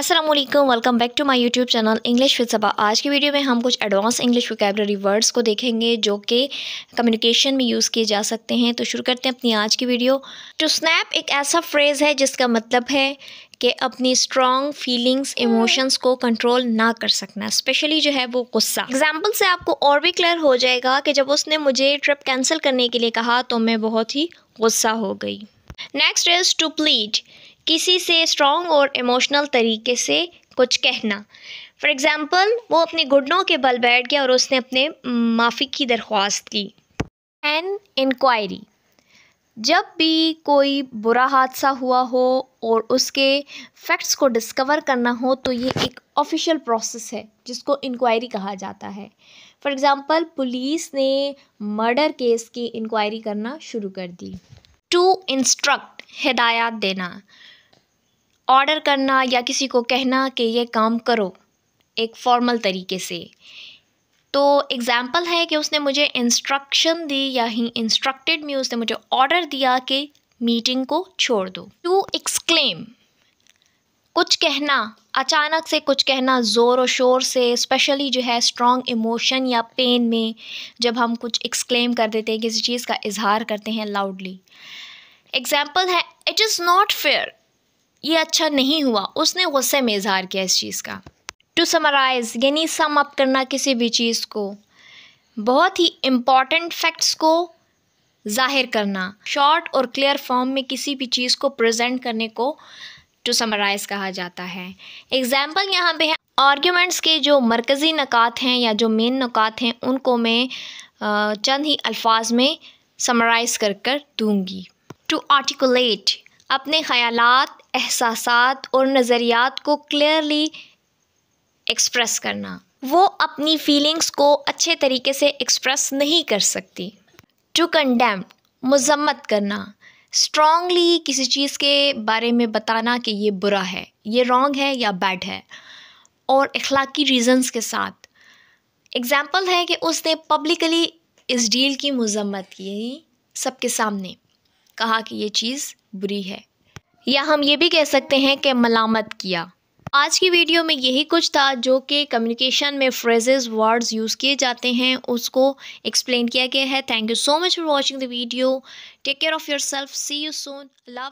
Aslam welcome back to my YouTube channel English with Saba आज की video में हम कुछ एडवांस इंग्लिश वोकेबलरी वर्ड्स को देखेंगे, जो कि कम्युनिकेशन में यूज़ किए जा सकते हैं। तो शुरू करते हैं अपनी आज की वीडियो टू स्नैप एक ऐसा फ्रेज़ है, जिसका मतलब है कि अपनी स्ट्रॉन्ग फीलिंग्स इमोशंस को कंट्रोल ना कर सकना स्पेशली जो है वो गुस्सा। एग्ज़ाम्पल से आपको और भी क्लियर हो जाएगा कि जब उसने मुझे ट्रिप कैंसिल करने के लिए कहा तो मैं बहुत ही गुस्सा हो गई। नेक्स्ट इज़ टू प्लीड किसी से स्ट्रॉन्ग और इमोशनल तरीके से कुछ कहना। फॉर एग्ज़ाम्पल वो अपने घुटनों के बल बैठ गया और उसने अपने माफ़ी की दरख्वास्त की। एन इंक्वायरी जब भी कोई बुरा हादसा हुआ हो और उसके फैक्ट्स को डिस्कवर करना हो तो ये एक ऑफिशियल प्रोसेस है, जिसको इंक्वायरी कहा जाता है। फॉर एग्ज़ाम्पल पुलिस ने मर्डर केस की इंक्वायरी करना शुरू कर दी। टू इंस्ट्रक्ट हिदायत देना। ऑर्डर करना या किसी को कहना कि ये काम करो, एक फॉर्मल तरीके से। तो एग्ज़ाम्पल है कि उसने मुझे इंस्ट्रक्शन दी या ही इंस्ट्रक्टेड मी उसने मुझे ऑर्डर दिया कि मीटिंग को छोड़ दो। टू एक्सक्लेम कुछ कहना, अचानक से कुछ कहना ज़ोर और शोर से स्पेशली जो है स्ट्रॉन्ग इमोशन या पेन में, जब हम कुछ एक्सक्लेम कर देते हैं, किसी चीज़ का इजहार करते हैं लाउडली एग्ज़ाम्पल है इट इज़ नॉट फेयर ये अच्छा नहीं हुआ। उसने गुस्से में इजहार किया इस चीज़ का। टू समराइज़ यानी सम अप करना किसी भी चीज़ को। बहुत ही इंपॉर्टेंट फैक्ट्स को ज़ाहिर करना। शॉर्ट और क्लियर फॉर्म में किसी भी चीज़ को प्रेजेंट करने को टू समराइज़ कहा जाता है। एग्ज़ाम्पल यहाँ पे है आर्ग्यूमेंट्स के जो मरकज़ी नकात हैं या जो मेन नकात हैं, उनको मैं चंद ही अल्फाज में समराइज़ कर कर दूँगी। टू आर्टिकुलेट अपने ख्याल एहसास और नज़रियात को क्लियरली एक्सप्रेस करना। वो अपनी फीलिंग्स को अच्छे तरीके से एक्सप्रेस नहीं कर सकती। टू कंडेम मजम्मत करना। स्ट्रॉन्गली किसी चीज़ के बारे में बताना कि ये बुरा है, ये रॉन्ग है या बैड है। और अखलाकी रीज़न्स के साथ। एग्ज़ाम्पल है कि उसने पब्लिकली इस डील की मजम्मत की सबके सामने। कहा कि ये चीज़ बुरी है। या हम ये भी कह सकते हैं कि मलामत किया। आज की वीडियो में यही कुछ था जो कि कम्युनिकेशन में फ्रेजेस वर्ड्स यूज़ किए जाते हैं। उसको एक्सप्लेन किया गया है। Thank you so much for watching the video take care of yourself see you soon Allah